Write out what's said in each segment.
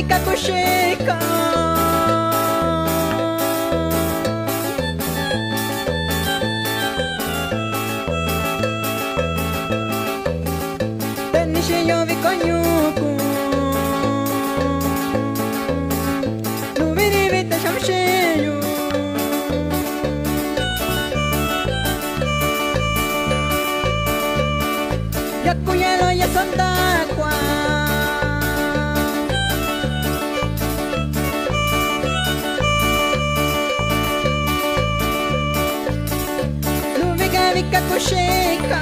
vika kushika yo vikonyuku Nubiri Kushika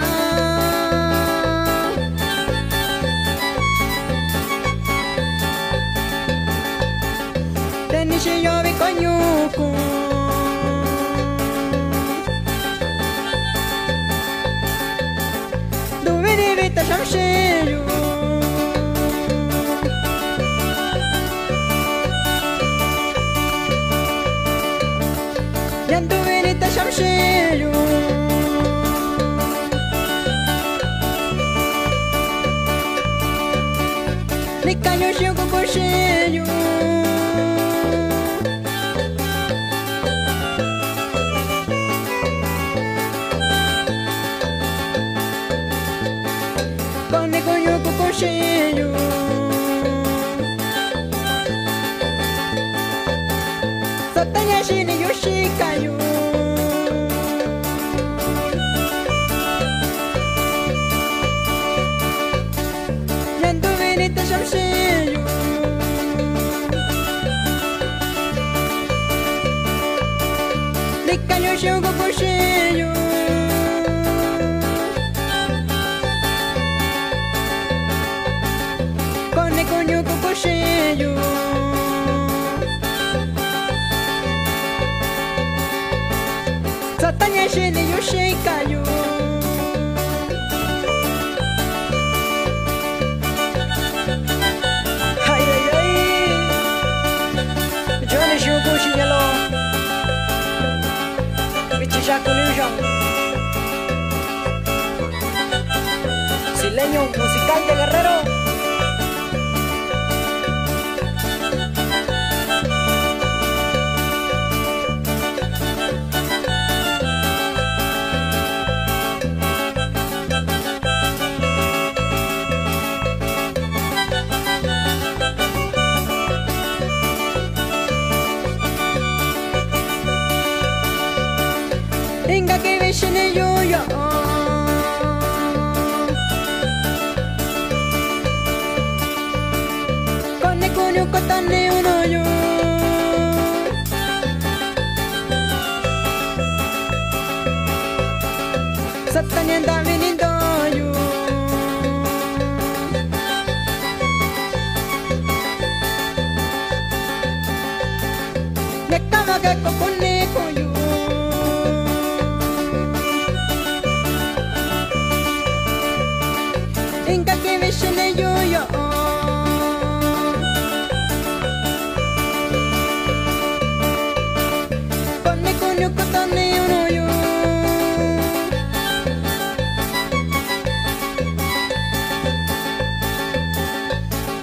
Tenishe yo vikonyuku Nubiri vita Tricalho, Chico, cocheiro Pane, conhuco, cocheiro Só tem a Gina e o Chicaio Eu vou puxinho norteño musical de Guerrero. Venga que me llene yo, yo. yucatán uno yo Satanienda vinindo yo. Nekama que coco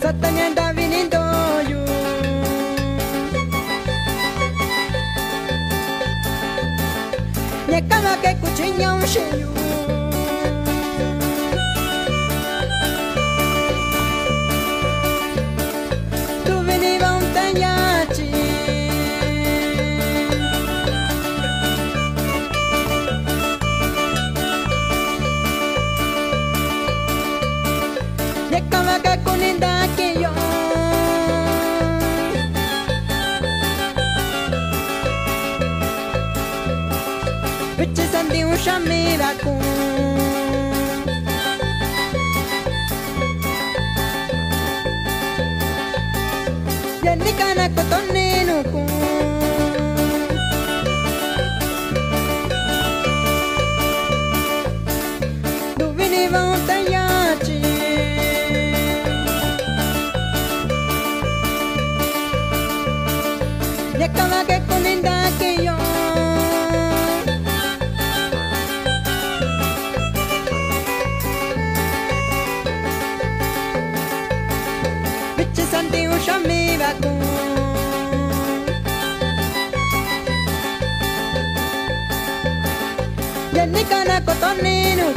Satanya ndavi nindo yo Nekama ke kuchinya ushiyu Bichi sandi un shamira kun Yanikana kotonenu kun Duvini vão tagliarci na kotoninu